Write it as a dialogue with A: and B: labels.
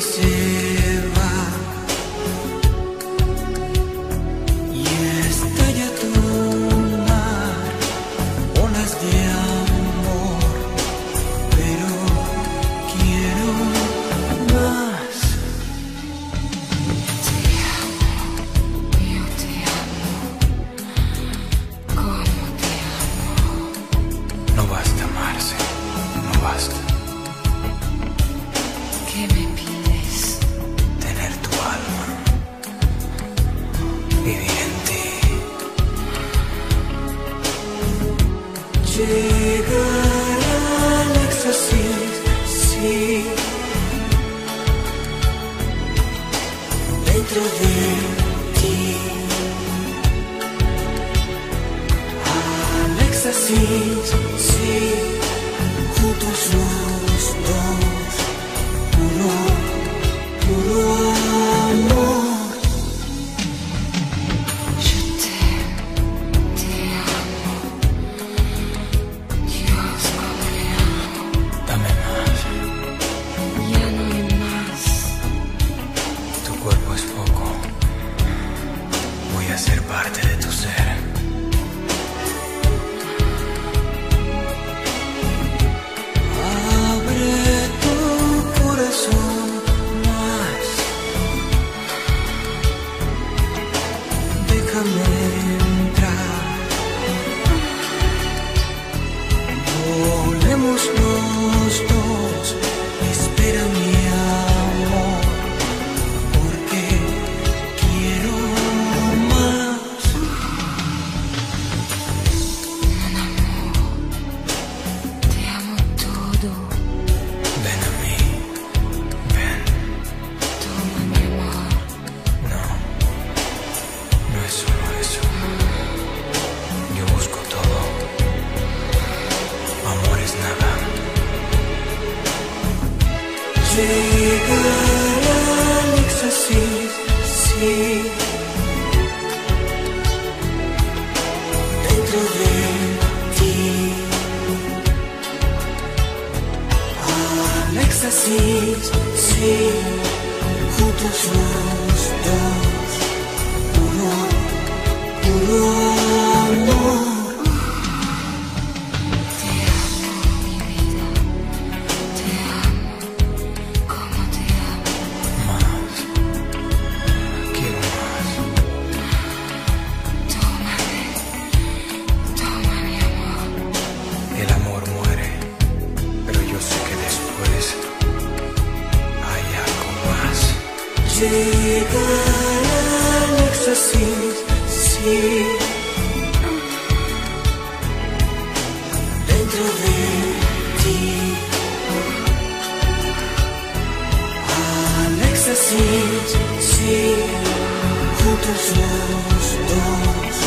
A: faces Chegar a
B: l'extasis, sim Dentro de ti. Al éxtasis, sim
C: Dame más.
B: Ya no hay más.
C: Tu cuerpo es poco. Voy a ser parte de tu ser.
A: Llegar al éxtasis, sí. Dentro de ti. Al éxtasis, sí. Juntos los dos. Éxtasis, sí. Dentro de ti. Éxtasis, sí. Juntos los dos.